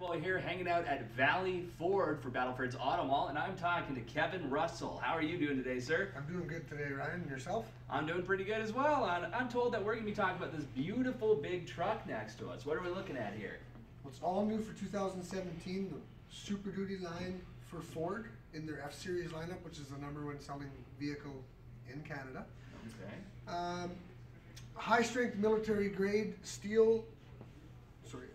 Well, here hanging out at Valley Ford for Battleford's Auto Mall, and I'm talking to Kevin Russell. How are you doing today, sir? I'm doing good today, Ryan. Yourself? I'm doing pretty good as well. I'm told that we're going to be talking about this beautiful big truck next to us. What are we looking at here? Well, it's all new for 2017, the Super Duty line for Ford in their F Series lineup, which is the number one selling vehicle in Canada. Okay. Um, high strength military grade steel,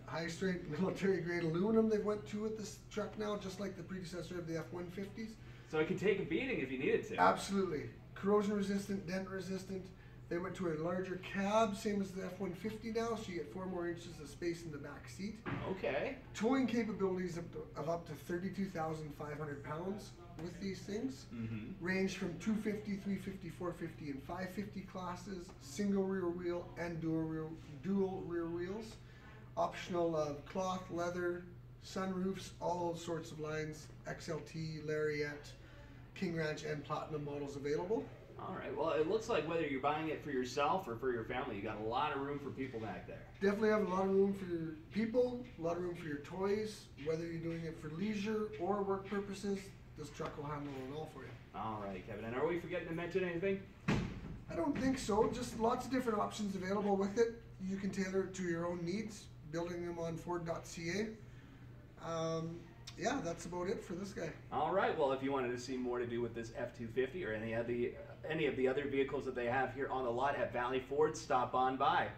high strength military grade aluminum they went to with this truck now, just like the predecessor of the F 150s. So it can take a beating if you needed to. Absolutely. Corrosion resistant, dent resistant. They went to a larger cab, same as the F 150 now, so you get four more inches of space in the back seat. Okay. Towing capabilities of, of up to 32,500 pounds with these things. Mm-hmm. Range from 250, 350, 450, and 550 classes, single rear wheel and dual rear, dual rear wheels. Optional uh, cloth, leather, sunroofs, all sorts of lines, XLT, Lariat, King Ranch, and Platinum models available. All right. Well, it looks like whether you're buying it for yourself or for your family, you got a lot of room for people back there. Definitely have a lot of room for your people, a lot of room for your toys, whether you're doing it for leisure or work purposes, this truck will handle it all for you. All right, Kevin. And are we forgetting to mention anything? I don't think so. Just lots of different options available with it. You can tailor it to your own needs, building them on Ford.ca. Um, yeah, that's about it for this guy. All right. Well, if you wanted to see more to do with this F-250 or any of the any of the other vehicles that they have here on the lot at Valley Ford, stop on by.